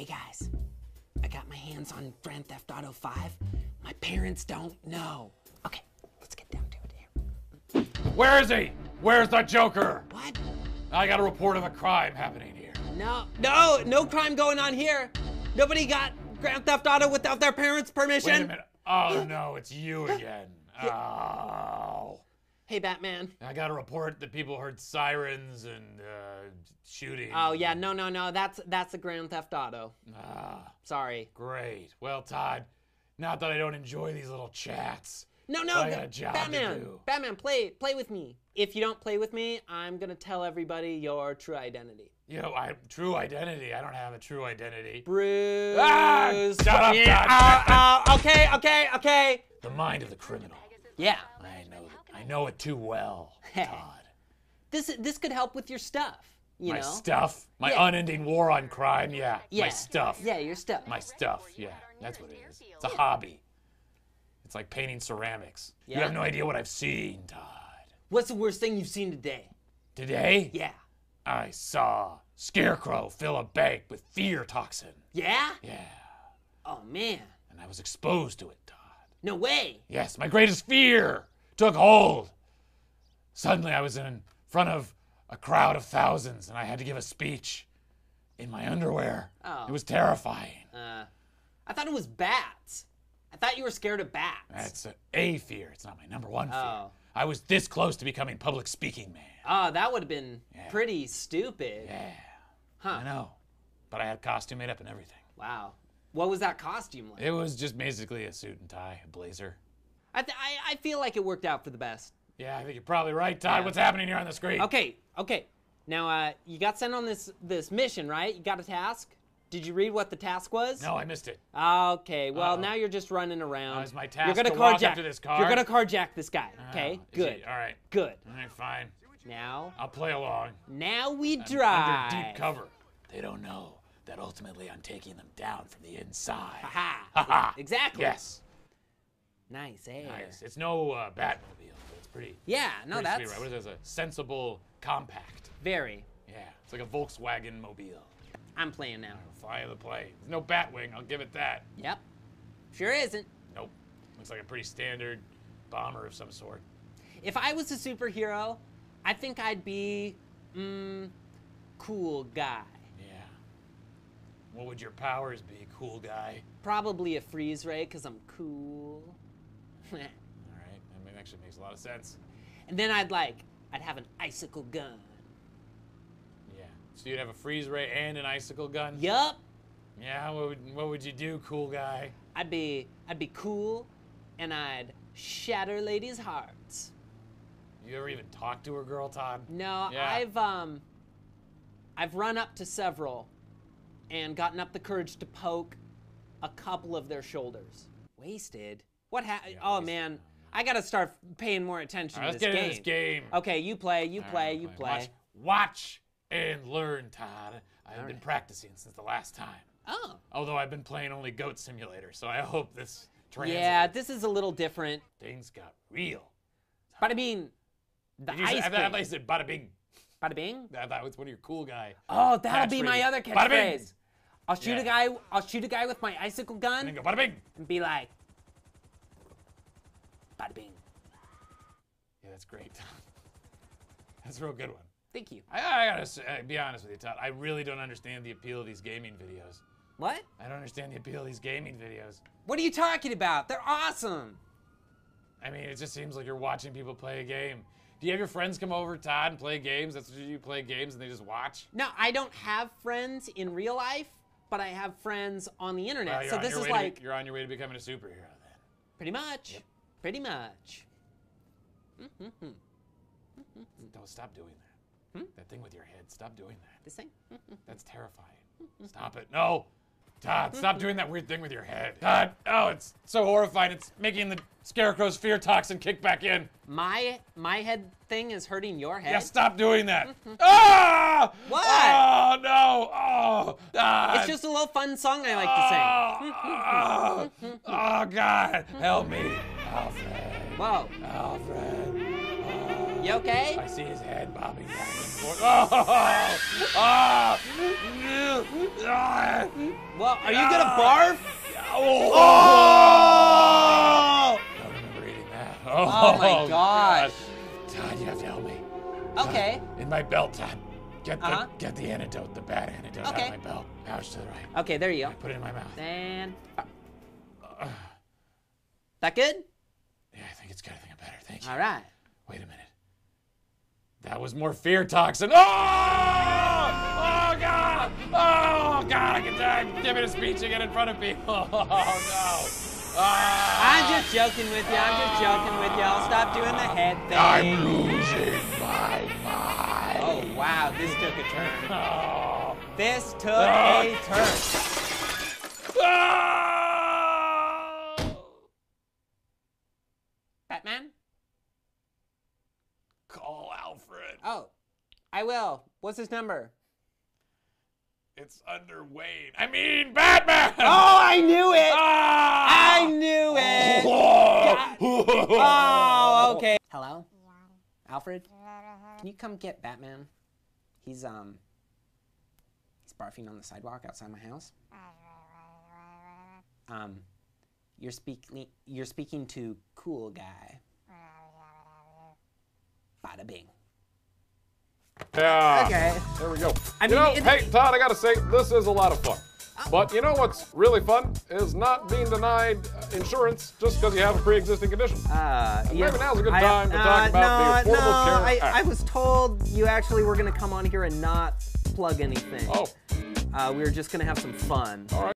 Hey guys, I got my hands on Grand Theft Auto 5. My parents don't know. Okay, let's get down to it here. Where is he? Where's the Joker? What? I got a report of a crime happening here. No, no, no crime going on here. Nobody got Grand Theft Auto without their parents' permission. Wait a minute. Oh no, it's you again. Oh. Hey, Batman. I got a report that people heard sirens and uh, shooting. Oh yeah, no, no, no. That's that's the Grand Theft Auto. Ah, Sorry. great. Well, Todd, not that I don't enjoy these little chats. No, but no, I got a job Batman. to do. Batman, play play with me. If you don't play with me, I'm gonna tell everybody your true identity. You know, I true identity. I don't have a true identity. Bruce. Ah, shut up, Yeah, Todd. uh, uh, okay, okay, okay. The mind of the criminal. Yeah. I know. I know it too well, Todd. This this could help with your stuff. You my know. stuff, my Yeah. unending war on crime. Yeah, yeah. my stuff. Yeah, your stuff. My stuff. Yeah, that's what it is. It's a hobby. It's like painting ceramics. Yeah. You have no idea what I've seen, Todd. What's the worst thing you've seen today? Today, Yeah. I saw Scarecrow fill a bank with fear toxin. Yeah? Yeah, Oh man. and I was exposed to it, Todd. No way. Yes, my greatest fear took hold. Suddenly, I was in front of a crowd of thousands, and I had to give a speech in my underwear. Oh. It was terrifying. Uh, I thought it was bats. I thought you were scared of bats. That's a, a fear. It's not my number one fear. Oh. I was this close to becoming public speaking man. Oh, that would have been pretty stupid. Yeah, Huh. I know. But I had a costume made up and everything. Wow. What was that costume like? It was just basically a suit and tie, a blazer. I, th- I I feel like it worked out for the best. Yeah, I think you're probably right, Todd. Yeah. What's happening here on the screen? Okay, okay. Now, uh, you got sent on this this mission, right? You got a task. Did you read what the task was? No, I missed it. Okay. Well, Uh-oh. now you're just running around. Uh, is my task you're gonna to walk up carjack to this car? You're gonna carjack this guy. Okay. Oh, he- Good. all right. Good. All right, fine. Now, I'll play along. now we I'm drive. Under deep cover. They don't know that ultimately I'm taking them down from the inside. Ha Ha ha. Exactly. Yes. Nice air. Nice. It's no uh, Batmobile, but it's pretty. Yeah. No, pretty that's sweet, right? What is this? A sensible compact. very. Yeah. It's like a Volkswagen mobile. I'm playing now. Fly the plane. There's no Batwing. I'll give it that. Yep. Sure isn't. Nope. Looks like a pretty standard bomber of some sort. If I was a superhero, I think I'd be, mm, cool guy. Yeah. What would your powers be, cool guy? Probably a freeze ray because I'm cool. All right. That actually makes a lot of sense. and then I'd like, I'd have an icicle gun. Yeah. So you'd have a freeze ray and an icicle gun. Yup. Yeah. What would what would you do, cool guy? I'd be, I'd be cool, and I'd shatter ladies' hearts. You ever even talk to a girl, Todd? No, Yeah. I've um, I've run up to several, and gotten up the courage to poke a couple of their shoulders. Wasted. What happened? oh wasted. man, I gotta start paying more attention right, to let's this get game. this game. Okay, you play, you All play, right, you fine. play. Watch, watch and learn, Todd. I've been right. practicing since the last time. Oh. Although I've been playing only Goat Simulator, so I hope this translates. Yeah, this is a little different. Things got real. But I mean, the you say, ice I, thought, I thought you said bada bing. Bada bing. I thought it was one of your cool guy. Oh, that'll be my other Bada bing. catchphrase. I'll shoot Yeah. a guy. I'll shoot a guy with my icicle And gun go bada bing. and be like, "Bada bing." Yeah, that's great. that's a real good one. Thank you. I, I gotta say, uh, be honest with you, Todd. I really don't understand the appeal of these gaming videos. What? I don't understand the appeal of these gaming videos. What are you talking about? They're awesome. I mean, it just seems like you're watching people play a game. Do you have your friends come over, Todd, and play games? That's what you play games and they just watch? No, I don't have friends in real life, but I have friends on the internet. Well, so this is to be- like you're on your way to becoming a superhero then. pretty much, pretty much. Don't stop doing that. Hmm? That thing with your head, stop doing that. This thing. That's terrifying. Stop it. No. Todd, stop mm-hmm. doing that weird thing with your head. Todd, oh, it's so horrifying. It's making the scarecrow's fear toxin kick back in. My my head thing is hurting your head. Yeah, stop doing that. Mm-hmm. ah! What? Oh, no. Oh, Todd. It's just a little fun song I like to sing. Oh, oh, oh, God. Help me. Alfred. Whoa. Alfred. You okay? I see his head bobbing back and forth. Oh! Oh! Oh! Well, are you gonna barf? Oh! Oh! I don't remember eating that. Oh my gosh. Todd, you have to help me. Okay. In my belt, Todd. Get the Uh-huh. get the antidote, the bad antidote Okay. out of my belt. Pouch to the right. Okay, there you go. Put it in my mouth. And that good? I think it's good. I think I'm better. Thank you. All right. Wait a minute. That was more fear toxin. Oh! Oh God! Oh God! I can die. Give me a speech again in front of people. Oh no! Ah! I'm just joking with you. I'm just joking with you. I'll stop doing the head thing. I'm losing my mind. Oh wow, this took a turn. Oh. This took Ah. a turn. Ah! Batman? Call Alfred. Oh, I will. What's his number? It's under Wayne. I mean Batman. Oh, I knew it. Ah! I knew it. Oh! Oh, okay. Hello, Alfred. Can you come get Batman? He's um. He's barfing on the sidewalk outside my house. Um, you're speaking. You're speaking to cool guy. Bada bing. Yeah. Okay. There we go. I you mean, know, hey, Todd, I gotta say, this is a lot of fun. But you know what's really fun is not being denied uh, insurance just because you have a pre-existing condition. Uh, yeah, maybe now's a good time to talk about the no, Affordable no, Care I, Act. I was told you actually were going to come on here and not plug anything. Oh, Uh, we were just going to have some fun. all right.